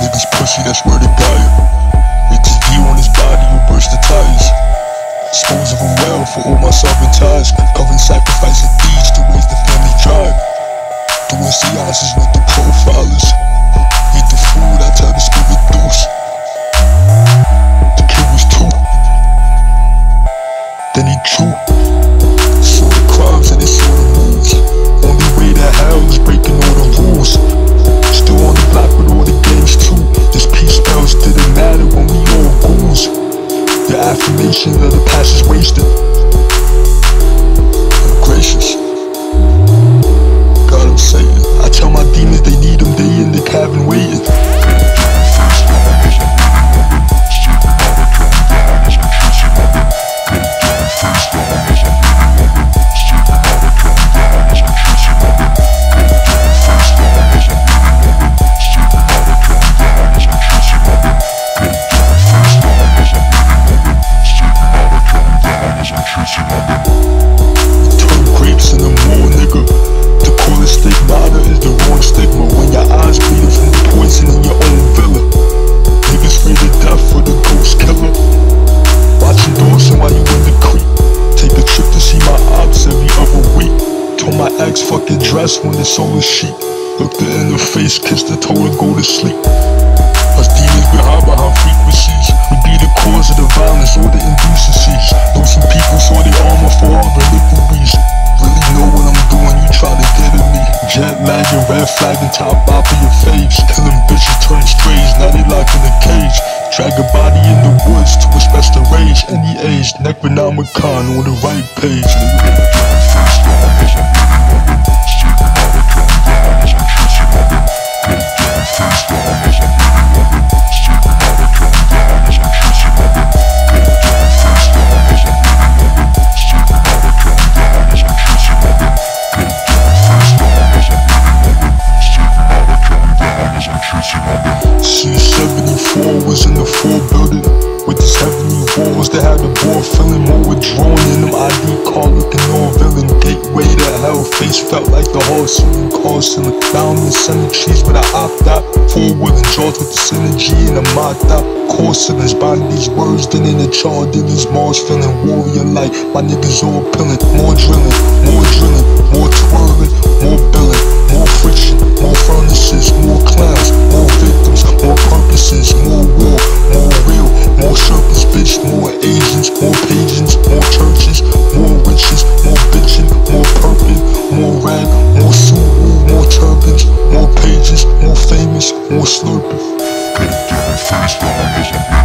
Niggas pussy, that's where they got it. Turn grapes in the moon, nigga. To call it stigmata is the wrong stigma. When your eyes bleeding from the poison in your own villa. Niggas fear the death for the ghost killer. Watching Dawson while you in the creek. Take a trip to see my ops every other week. Told my ex fuck your dress when it's all a sheet. Looked her in the face, kissed her, told her go to sleep. Us demons we hide behind frequencies. We be the cause of the violence Lagging, red flag, and top off of your face. Killing bitches turn strays, now they locked in a cage. Drag a body in the woods to express the rage. Any age, Necronomicon on the right page. Was in the full building. With these heavenly walls that had the board feeling more withdrawn in them. ID card looking all villain gateway to hell. Face felt like the horse in Carson down in cemeteries but I opt out. Four wheeling jaws with the synergy and a mocked out. Courseless buying these words then in the chart in these Mars feeling warrior like my niggas all pilling more Or Snoopy. Can't get me face down